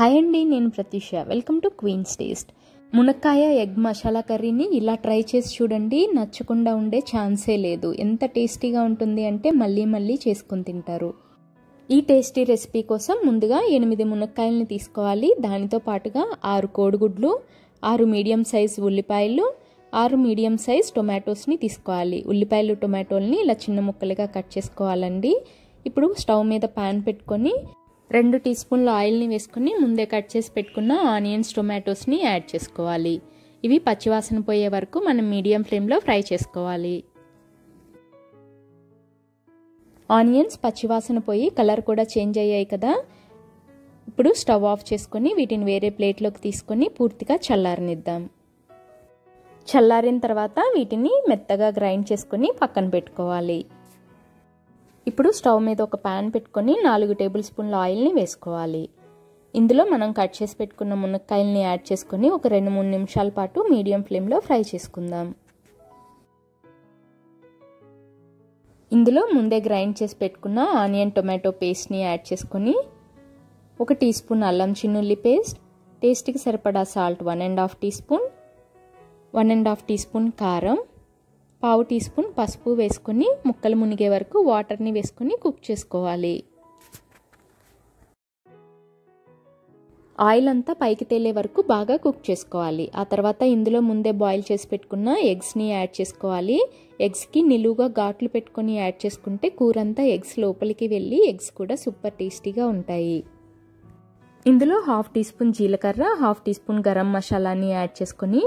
Hi అండి నేను Prathisha welcome to Queens Taste మునక్కాయ ఎగ్ మసాలా కర్రీని ఇలా ట్రై చేసి చూడండి. నచ్చకుండా ఉండే ఛాన్సే లేదు. ఎంత టేస్టీగా ఉంటుంది అంటే మళ్ళీ మళ్ళీ చేసుకుని తింటారు. ఈ టేస్టీ రెసిపీ కోసం ముందుగా ఎనిమిది మునక్కాయలని తీసుకోవాలి. దానితో పాటుగా ఆరు కోడిగుడ్లు ఆరు మీడియం సైజ్ ఉల్లిపాయలు ఆరు మీడియం సైజ్ టొమాటోస్ని తీసుకోవాలి. ఉల్లిపాయలు టొమాటోల్ని ఇలా చిన్న ముక్కలుగా కట్ చేసుకోవాలండి. ఇప్పుడు స్టవ్ మీద పాన్ పెట్టుకొని రెండు టీ స్పూన్ల ఆయిల్ని వేసుకొని ముందే కట్ చేసి పెట్టుకున్న ఆనియన్స్ టొమాటోస్ని యాడ్ చేసుకోవాలి. ఇవి పచ్చివాసన పోయే వరకు మనం మీడియం ఫ్లేమ్లో ఫ్రై చేసుకోవాలి. ఆనియన్స్ పచ్చివాసన పోయి కలర్ కూడా చేంజ్ అయ్యాయి కదా. ఇప్పుడు స్టవ్ ఆఫ్ చేసుకొని వీటిని వేరే ప్లేట్లోకి తీసుకొని పూర్తిగా చల్లారనిద్దాం. చల్లారిన తర్వాత వీటిని మెత్తగా గ్రైండ్ చేసుకొని పక్కన పెట్టుకోవాలి. ఇప్పుడు స్టవ్ మీద ఒక ప్యాన్ పెట్టుకొని నాలుగు టేబుల్ స్పూన్ల ఆయిల్ని వేసుకోవాలి. ఇందులో మనం కట్ చేసి పెట్టుకున్న మునక్కాయల్ని యాడ్ చేసుకొని ఒక రెండు మూడు నిమిషాల పాటు మీడియం ఫ్లేమ్లో ఫ్రై చేసుకుందాం. ఇందులో ముందే గ్రైండ్ చేసి పెట్టుకున్న ఆనియన్ టొమాటో పేస్ట్ని యాడ్ చేసుకొని ఒక టీ స్పూన్ అల్లం చిన్నుల్లి పేస్ట్ టేస్ట్కి సరిపడా salt one and half teaspoon one and half teaspoon కారం పావు టీ స్పూన్ పసుపు వేసుకొని ముక్కలు మునిగే వరకు వాటర్ని వేసుకొని కుక్ చేసుకోవాలి. ఆయిల్ అంతా పైకి తేలే వరకు బాగా కుక్ చేసుకోవాలి. ఆ తర్వాత ఇందులో ముందే బాయిల్ చేసి పెట్టుకున్న ఎగ్స్ని యాడ్ చేసుకోవాలి. ఎగ్స్కి నిలువుగా ఘాట్లు పెట్టుకొని యాడ్ చేసుకుంటే కూర అంతా ఎగ్స్ లోపలికి వెళ్ళి ఎగ్స్ కూడా సూపర్ టేస్టీగా ఉంటాయి. ఇందులో హాఫ్ టీ స్పూన్ జీలకర్ర హాఫ్ టీ స్పూన్ గరం మసాలాని యాడ్ చేసుకొని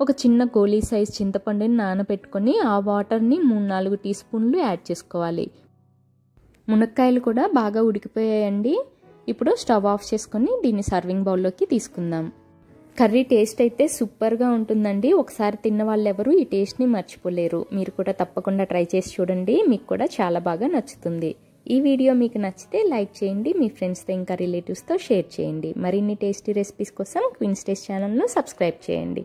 ఒక చిన్న గోళీ సైజ్ చింతపండుని నానబెట్టుకొని ఆ వాటర్ని మూడు నాలుగు టీ స్పూన్లు యాడ్ చేసుకోవాలి. మునక్కాయలు కూడా బాగా ఉడికిపోయాయండి. ఇప్పుడు స్టవ్ ఆఫ్ చేసుకొని దీన్ని సర్వింగ్ బౌల్లోకి తీసుకుందాం. కర్రీ టేస్ట్ అయితే సూపర్గా ఉంటుందండి. ఒకసారి తిన్న వాళ్ళు ఎవరు ఈ టేస్ట్ని మర్చిపోలేరు. మీరు కూడా తప్పకుండా ట్రై చేసి చూడండి. మీకు కూడా చాలా బాగా నచ్చుతుంది. ఈ వీడియో మీకు నచ్చితే లైక్ చేయండి. మీ ఫ్రెండ్స్తో ఇంకా రిలేటివ్స్తో షేర్ చేయండి. మరిన్ని టేస్టీ రెసిపీస్ కోసం క్వీన్స్ టేస్ట్ ఛానల్ను సబ్స్క్రైబ్ చేయండి.